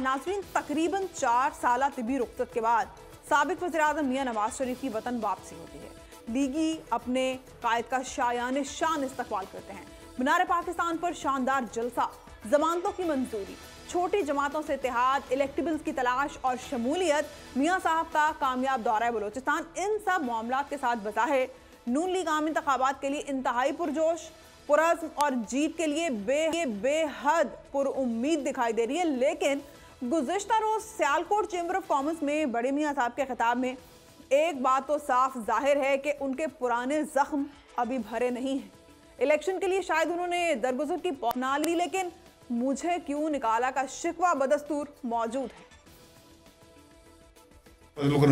नाजरीन, तकरीबन चार साल तबी रुखसत के बाद सबक वजी अजम मियाँ नवाज़ शरीफ की वतन वापसी होती है। लीगी अपने कायद का शायान शान इस्तकबाल करते हैं। मीनार पाकिस्तान पर शानदार जलसा, जमानतों की मंजूरी, छोटी जमातों से इतिहाद, इलेक्टेबल्स की तलाश और शमूलियत, मियाँ साहब का कामयाब दौरा बलोचिस्तान। इन सब मामला के साथ बता नून लीग आम इंतबात के लिए इंतहाई पुरजोश पुरज़म और जीत के लिए बे बेहद पुरुद दिखाई दे रही है, लेकिन गुजशत रोज सियालकोट चेंबर ऑफ़ कॉमर्स में बड़े मियाँ साहब के खिताब में एक बात तो साफ़ ज़ाहिर है कि उनके पुराने जख्म अभी भरे नहीं हैं। इलेक्शन के लिए शायद उन्होंने दरगुजर की अपना ली, लेकिन मुझे क्यों निकाला का शिकवा बदस्तूर मौजूद है।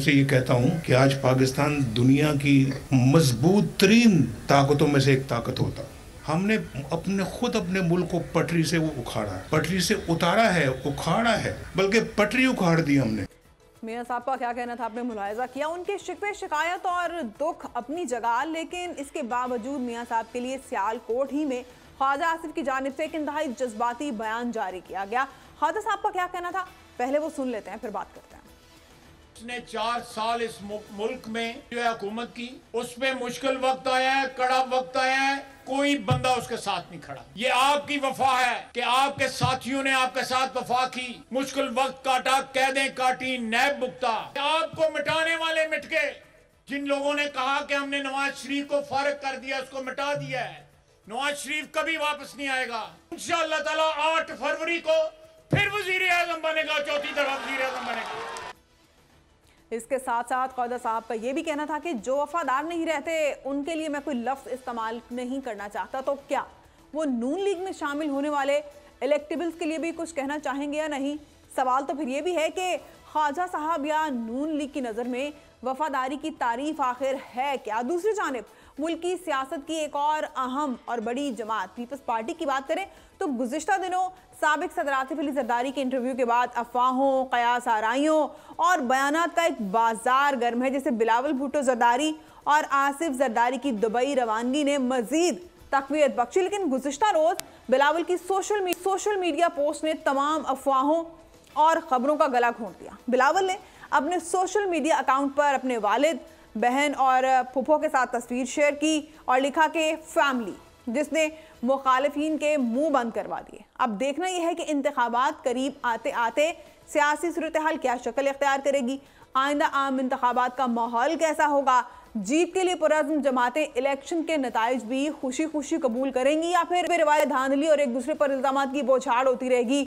से ये कहता हूँ कि आज पाकिस्तान दुनिया की मज़बूत तरीन ताकतों में से एक ताकत होता। हमने अपने खुद अपने मुल्क को पटरी से वो उखाड़ा है। पटरी से उतारा है उखाड़ा है बल्कि पटरी उखाड़ दी हमने। मियाँ साहब का क्या कहना था? आपने मुलायजा किया उनके शिकवे शिकायत और दुख अपनी जगह लेकिन इसके बावजूद मियाँ साहब के लिए सियालकोट ही में ख्वाजा आसिफ की जानब से एक इंतहाई जज्बाती बयान जारी किया गया। ख्वाजा साहब का क्या कहना था? पहले वो सुन लेते हैं फिर बात करते हैं। उसने चार साल इस मुल्क में जो है हुकूमत की उसमें मुश्किल वक्त आया है कड़ा वक्त आया है कोई बंदा उसके साथ नहीं खड़ा। ये आपकी वफा है कि आपके साथियों ने आपके साथ वफा की। मुश्किल वक्त काटा, कैदे काटी, नैब बुकता आपको मिटाने वाले मिटके, जिन लोगों ने कहा कि हमने नवाज़ शरीफ को फारग कर दिया, उसको मिटा दिया है। नवाज़ शरीफ कभी वापस नहीं आएगा। इंशाला ताला आठ फरवरी को फिर वज़ीर आज़म बनेगा, चौथी तरफ़ वज़ीर आज़म बनेगा। इसके साथ साथ कौदा साहब का ये भी कहना था कि जो वफादार नहीं रहते, उनके लिए मैं कोई लफ्ज़ इस्तेमाल नहीं करना चाहता। तो क्या वो नून लीग में शामिल होने वाले इलेक्टिबल्स के लिए भी कुछ कहना चाहेंगे या नहीं? सवाल तो फिर ये भी है कि ख्वाजा साहब या नून लीग की नज़र में वफादारी की तारीफ़ आखिर है क्या? दूसरी जानब मुल्क की सियासत की एक और अहम और बड़ी जमात पीपल्स पार्टी की बात करें तो गुजशत दिनों सबक सदर आसिफ अली जरदारी के इंटरव्यू के बाद अफवाहों कयास आराइयों और बयान का एक बाज़ार गर्म है जैसे बिलावल भुट्टो जरदारी और आसिफ जरदारी की दुबई रवानगी ने मजीद तकवीत बख्शी। लेकिन गुजशत रोज़ बिलावल की सोशल मी, सोशल मीडिया पोस्ट ने तमाम अफवाहों और ख़बरों का गला घोंट दिया। बिलावल ने अपने सोशल मीडिया अकाउंट पर अपने वालिद, बहन और फुफो के साथ तस्वीर शेयर की और लिखा कि फैमिली, जिसने मुखालफी के मुँह बंद करवा दिए। अब देखना यह है कि इंतबात करीब आते आते सियासी सूरत हाल क्या शक्ल इख्तियार करेगी? आइंदा आम इंतबात का माहौल कैसा होगा? जीत के लिए पुरज़म जमातें इलेक्शन के नतज भी खुशी खुशी कबूल करेंगी या फिर रिवायत धांधली और एक दूसरे पर इल्ज़ाम की बौछाड़ होती रहेगी?